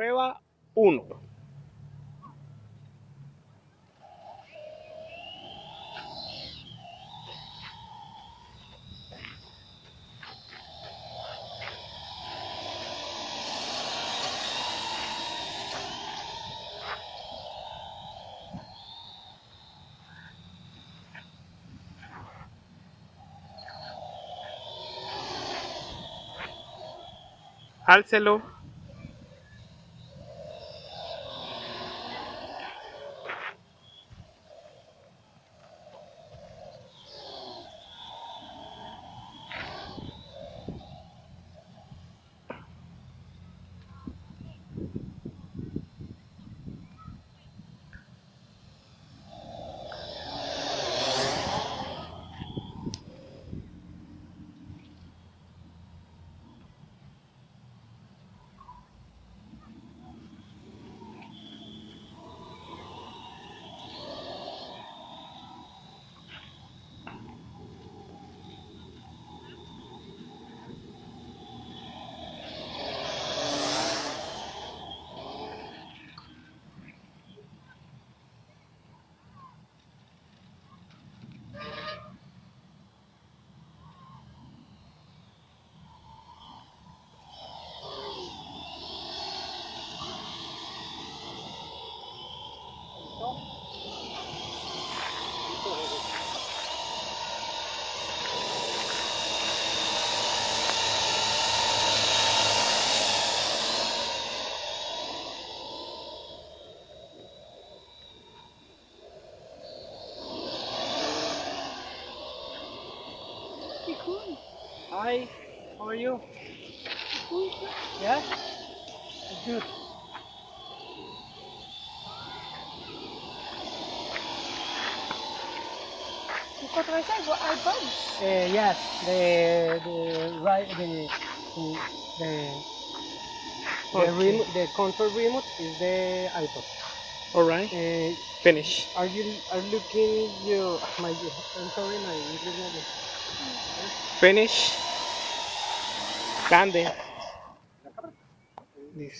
Prueba 1. Álcelo. Qué cool. Hi, how are you? Cool. Yeah? Good. What do I say? What iPhone? Uh, yes, the the right the the the, Okay. remote, the control remote is the iPod. All right. Uh, Finish. are you are looking you my I'm sorry my English. Finish. Grande. This.